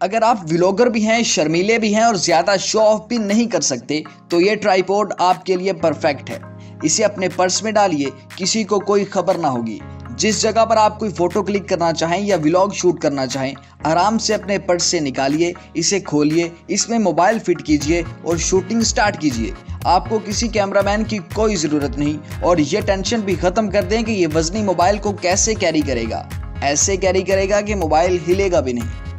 अगर आप व्लॉगर भी हैं, शर्मीले भी हैं और ज़्यादा शो ऑफ़ भी नहीं कर सकते तो ये ट्राईपोर्ड आपके लिए परफेक्ट है। इसे अपने पर्स में डालिए, किसी को कोई खबर ना होगी। जिस जगह पर आप कोई फ़ोटो क्लिक करना चाहें या व्लॉग शूट करना चाहें, आराम से अपने पर्स से निकालिए, इसे खोलिए, इसमें मोबाइल फिट कीजिए और शूटिंग स्टार्ट कीजिए। आपको किसी कैमरामैन की कोई ज़रूरत नहीं और ये टेंशन भी ख़त्म कर दें कि ये वजनी मोबाइल को कैसे कैरी करेगा। ऐसे कैरी करेगा कि मोबाइल हिलेगा भी नहीं।